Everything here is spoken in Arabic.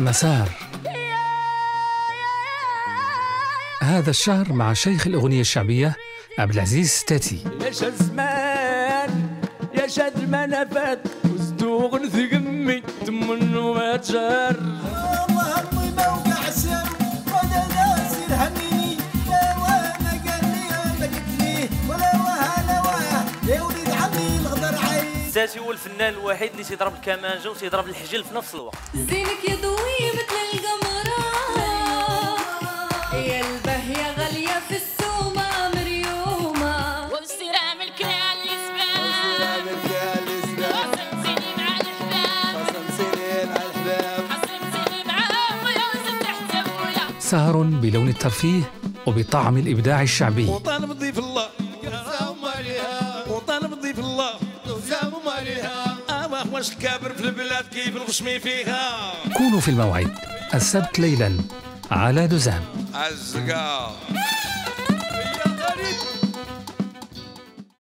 مسار. هذا الشهر مع شيخ الأغنية الشعبية عبد العزيز ستاتي يا شاد زمان يا شاد المنافات وزدوغ نثقمي تمن وما زاتي هو الفنان الوحيد اللي تيضرب الكمانجة وتيضرب الحجل في نفس الوقت. زينك يضوي مثل القمرة. يا البهية غالية في سيدي معاه ويوسف تحت أبويا. سهر بلون الترفيه وبطعم الإبداع الشعبي. وطالب ضيف الله. وطالب ضيف الله. آه واش الكابر في البلاد كيف الغشمي فيها. كونوا في الموعد السبت ليلا على دزام الزقا